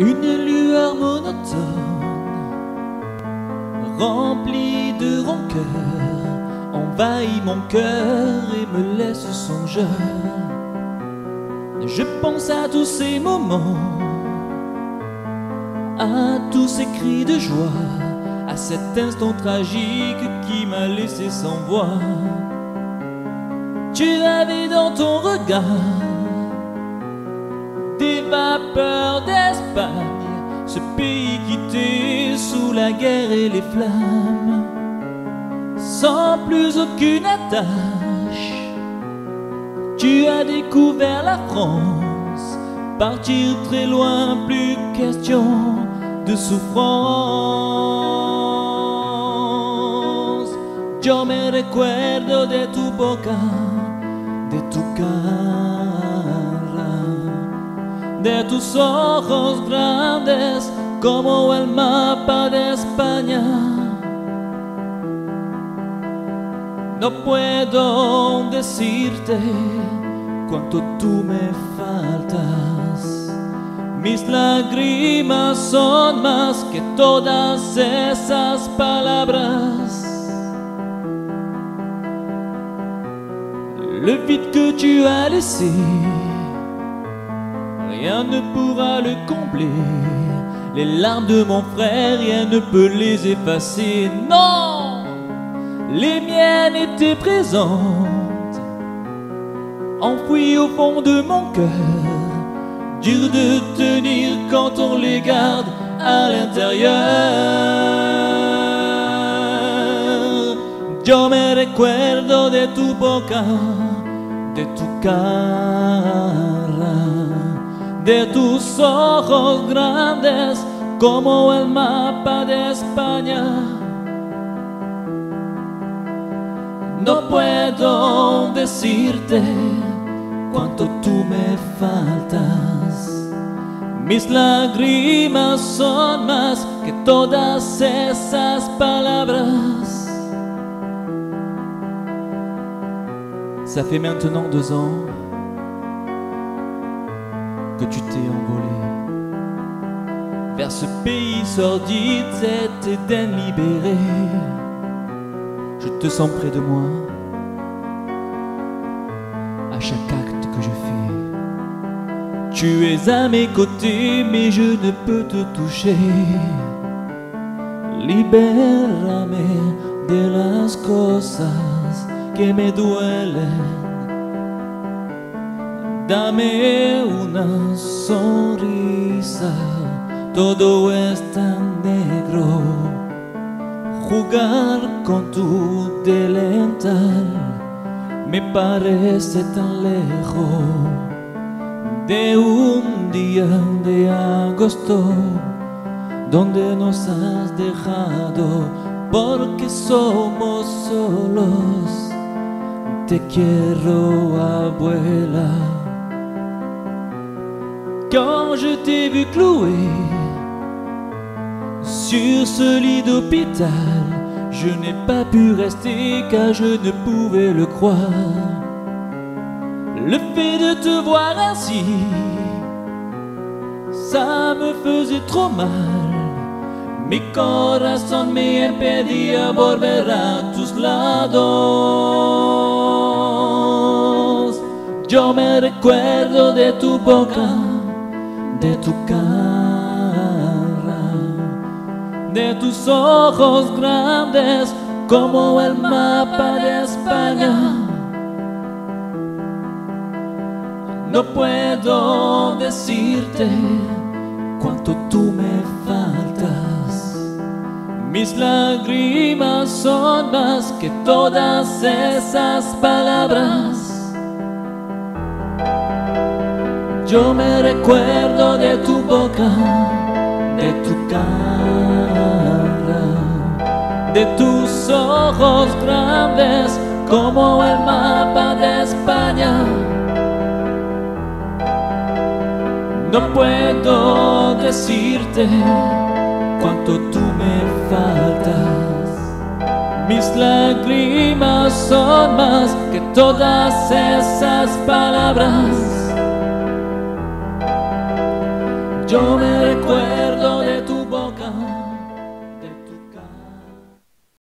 Une lueur monotone, remplie de rancœur, envahit mon cœur et me laisse songeur. Je pense à tous ces moments, à tous ces cris de joie, à cet instant tragique qui m'a laissé sans voix. Tu avais dans ton regard des vapeurs ce pays quitté sous la guerre et les flammes, sans plus aucune attache. Tu as découvert la France, partir très loin, plus question de souffrance. Yo me recuerdo de tu boca, de tu cara, de tus ojos grandes como el mapa de España. No puedo decirte cuánto tú me faltas. Mis lágrimas son más que todas esas palabras. Le vide que tu as laissé, rien ne pourra le combler. Les larmes de mon frère, rien ne peut les effacer. Non, les miennes étaient présentes, enfouies au fond de mon cœur. Dur de tenir quand on les garde à l'intérieur. Yo me recuerdo de tu boca, de tu cara, de tus ojos grandes como el mapa de España. No puedo decirte cuánto tú me faltas. Mis lágrimas son más que todas esas palabras. Ça fait maintenant deux ans que tu t'es envolé vers ce pays sordide, cet Éden libéré. Je te sens près de moi à chaque acte que je fais. Tu es à mes côtés, mais je ne peux te toucher. Libérame de las cosas que me duelen. Dame una sonrisa, todo es tan negro. Jugar con tu delantal me parece tan lejos de un día de agosto donde nos has dejado porque somos solos. Te quiero, abuela. Quand je t'ai vu cloué sur ce lit d'hôpital, je n'ai pas pu rester car je ne pouvais le croire. Le fait de te voir ainsi, ça me faisait trop mal. Mi corazón me impedía volver a tus lados. Yo me recuerdo de tu boca, de tu cara, de tus ojos grandes como el mapa de España. No puedo decirte cuánto tú me faltas. Mis lágrimas son más que todas esas palabras. Yo me recuerdo de tu boca, de tu cara, de tus ojos grandes como el mapa de España. No puedo decirte cuánto tú me faltas. Mis lágrimas son más que todas esas palabras. Yo me recuerdo